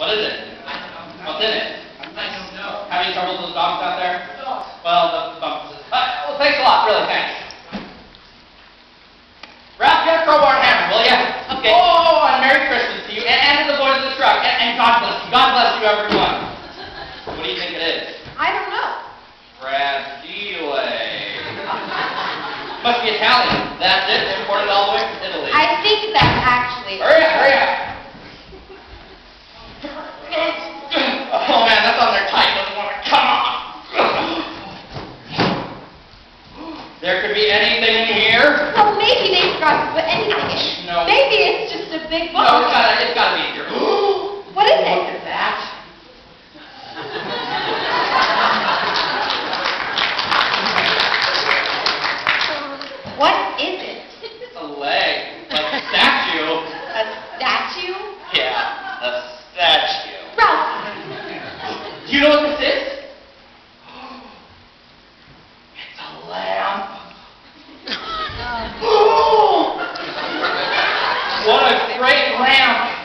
What is it? I don't know. What's in it? I don't know. Having trouble with those dogs out there? Well, the, bumps. uh, well, thanks a lot, really, thanks. Ralph, get a crowbar and hammer, will ya? Okay. Oh, and Merry Christmas to you, and, and to the boys of the truck, and, and God bless you. God bless you, everyone. What do you think it is? I don't know. Fragile. Must be Italian. That's it. Imported all the way from Italy. I think that's actually. There could be anything in here. Well, maybe they forgot to put anything in. No. Maybe it's just a big book. No, it's gotta, it's gotta be in here. What is Look it? at that. What is it? A leg, a statue. A statue? Yeah, a statue. Ralph, you know what this is? It's a lamp. what a great lamp!